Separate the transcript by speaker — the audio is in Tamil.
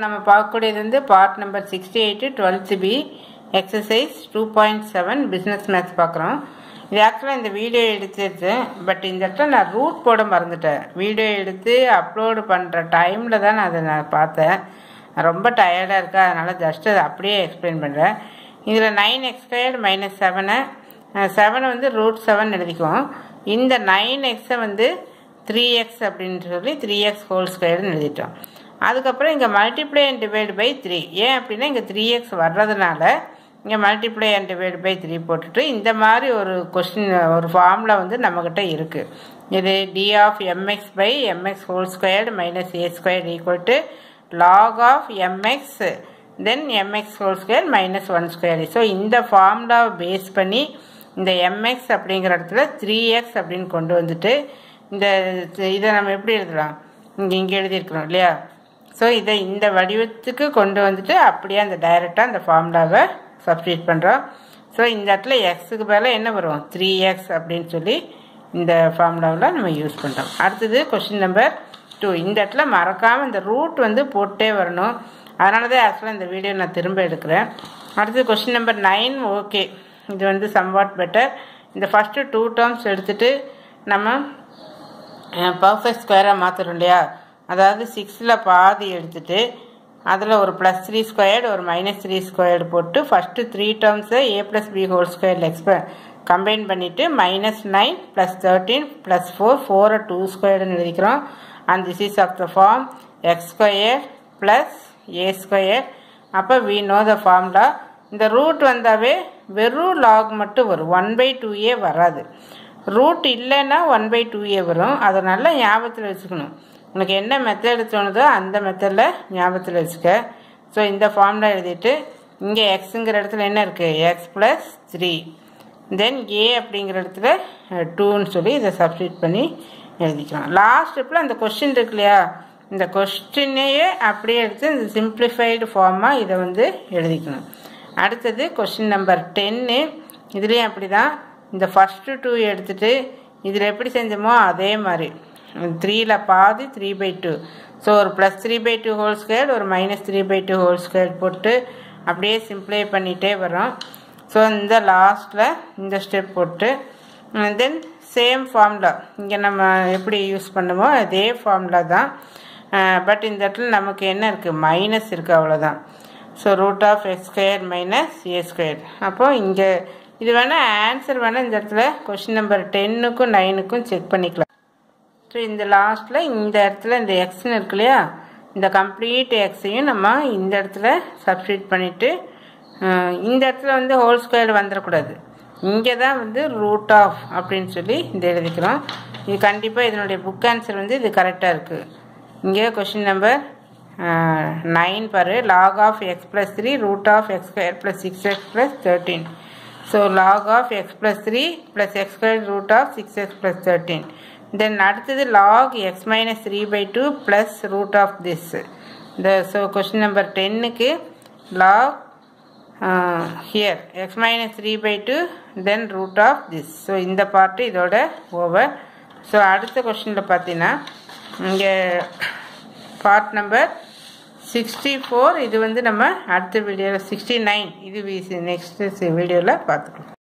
Speaker 1: நம்ம பார்க்கக்கூடியது வந்து part number sixty eight twelfth B exercise two point seven business maths பார்க்குறோம். இது ஆக்சுவலாக இந்த வீடியோ எடுத்துருச்சு பட் இந்த இடத்துல நான் ரூட் போட மறந்துட்டேன். வீடியோ எடுத்து அப்லோடு பண்ணுற டைமில் தான் நான் அதை நான் பார்த்தேன். ரொம்ப டயர்டாக இருக்கா அதனால் ஜஸ்ட் அதை அப்படியே எக்ஸ்பிளைன் பண்ணுறேன் இதில் நைன் எக்ஸ் ஸ்கொயர்டு மைனஸ் செவனை செவனை வந்து ரூட் செவன் எழுதிக்குவோம். இந்த நைன் எக்ஸை வந்து த்ரீ எக்ஸ் அப்படின்னு சொல்லி த்ரீ எக்ஸ் ஹோல் ஸ்கொயர்னு எழுதிட்டோம். அதுக்கப்புறம் இங்கே multiply and divide by three ஏன் அப்படின்னா இங்கே த்ரீ எக்ஸ் வர்றதுனால இங்கே multiply and divide by three போட்டுட்டு இந்த மாதிரி ஒரு கொஸ்டின் ஒரு ஃபார்மில் வந்து நம்மக்கிட்ட இருக்குது இது D of MX by MX whole squared minus A square equal to log of MX then MX whole square minus one square so இந்த ஃபார்முலாவை பேஸ் பண்ணி இந்த எம்எக்ஸ் அப்படிங்கிற இடத்துல த்ரீ எக்ஸ் அப்படின்னு கொண்டு வந்துட்டு இந்த இதை நம்ம எப்படி எழுதலாம்? இங்கே இங்கே எழுதியிருக்கிறோம் இல்லையா? ஸோ இதை இந்த வடிவத்துக்கு கொண்டு வந்துட்டு அப்படியே அந்த டைரெக்டாக அந்த ஃபார்முலாவை சப்ஸ்டியூட் பண்ணுறோம் ஸோ இந்த இடத்துல எக்ஸுக்கு பதிலாக என்ன வரும்? த்ரீ எக்ஸ் அப்படின்னு சொல்லி இந்த ஃபார்முலாவில் நம்ம யூஸ் பண்ணுறோம் அடுத்தது கொஷின் நம்பர் டூ இந்த இடத்துல மறக்காமல் இந்த ரூட் வந்து போட்டே வரணும். அதனால தான் ஆக்சுவலாக இந்த வீடியோ நான் திரும்ப எடுக்கிறேன். அடுத்தது கொஷின் நம்பர் நைன் ஓகே இது வந்து சம்வாட் பெட்டர் இந்த ஃபஸ்ட்டு டூ டேர்ம்ஸ் எடுத்துகிட்டு நம்ம பர்ஃபெக்ட் ஸ்கொயராக மாற்றுறோம் இல்லையா? அதாவது சிக்ஸில் பாதி எடுத்துட்டு அதில் ஒரு ப்ளஸ் த்ரீ ஸ்கொயர்டு ஒரு மைனஸ் த்ரீ ஸ்கொயர்டு போட்டு ஃபஸ்ட்டு த்ரீ டேர்ம்ஸை ஏ ப்ளஸ் பி ஹோல் ஸ்கொயரில் எக்ஸ்ப கம்பைன் பண்ணிவிட்டு minus nine plus thirteen plus four ஃபோரை டூ ஸ்கொயர்டுன்னு எழுதிக்கிறோம். And this is of the form X square plus A square அப்போ வி நோ த ஃபார்ம்லா இந்த ரூட் வந்தாவே வெறும் லாக் மட்டும் வரும். ஒன் பை டூ ஏ வராது. ரூட் இல்லைன்னா ஒன் பை டூ ஏ வரும். அதை நல்லா ஞாபகத்தில் வச்சுக்கணும். உனக்கு என்ன மெத்தட் தோணுதோ அந்த மெத்தடில் ஞாபகத்தில் வச்சுக்க. ஸோ இந்த ஃபார்மில் எழுதிட்டு இங்கே எக்ஸுங்கிற இடத்துல என்ன இருக்குது X plus three then A அப்படிங்கிற இடத்துல டூன்னு சொல்லி இதை சப்ஸ்டியூட் பண்ணி எழுதிக்கலாம். லாஸ்ட் ஸ்டெப்பில் அந்த கொஸ்டின் இருக்கு இல்லையா? இந்த கொஸ்டினையே அப்படியே எடுத்து இந்த சிம்பிளிஃபைடு ஃபார்மாக இதை வந்து எழுதிக்கணும். அடுத்தது கொஸ்டின் நம்பர் டென்னு இதுலேயும் அப்படி தான் இந்த ஃபஸ்ட்டு டூ எடுத்துகிட்டு இதில் எப்படி செஞ்சோமோ அதே மாதிரி. த்ரீயில் பாதி த்ரீ பை டூ ஸோ ஒரு plus three by two whole square ஒரு minus three by two whole square போட்டு அப்படியே சிம்ப்ளை பண்ணிகிட்டே வரோம் ஸோ இந்த லாஸ்ட்டில் இந்த ஸ்டெப் போட்டு தென் சேம் ஃபார்முலா இங்கே நம்ம எப்படி யூஸ் பண்ணுமோ அதே ஃபார்முலா தான். பட் இந்த இடத்துல நமக்கு என்ன இருக்குது மைனஸ் இருக்குது அவ்வளோதான் so root of x square minus a square அப்போது இங்கே இது வேணால் ஆன்சர் வேணால் இந்த இடத்துல கொஷின் நம்பர் டென்னுக்கும் நைனுக்கும் செக் பண்ணிக்கலாம். ஸோ இந்த லாஸ்ட்டில் இந்த இடத்துல இந்த எக்ஸ்னு இருக்கு இல்லையா? இந்த கம்ப்ளீட் எக்ஸையும் நம்ம இந்த இடத்துல சப்ஸ்டியூட் பண்ணிவிட்டு இந்த இடத்துல வந்து ஹோல் ஸ்கொயர் வந்துடக்கூடாது இங்கே தான் வந்து ரூட் ஆஃப் அப்படின்னு சொல்லி இந்த எழுதிக்கிறோம். இது கண்டிப்பாக இதனுடைய புக் ஆன்சர் வந்து இது கரெக்டாக இருக்குது இங்கே கொஷின் நம்பர் நைன் பாரு. Log of x plus three root of x square plus six x plus thirteen so log of x plus three plus x square root of six x plus thirteen then அடுத்தது log x minus three by two plus root of this இந்த ஸோ கொஷின் நம்பர் டென்னுக்கு log here x minus three by two then root of this so இந்த பார்ட்டு இதோட ஓவர் ஸோ அடுத்த கொஷினில் பார்த்தீங்கன்னா இங்கே பார்ட் நம்பர் சிக்ஸ்டி ஃபோர் இது வந்து நம்ம அடுத்த வீடியோவில் சிக்ஸ்டி நைன் இது நெக்ஸ்ட் வீடியோவில் பார்த்துக்கலாம்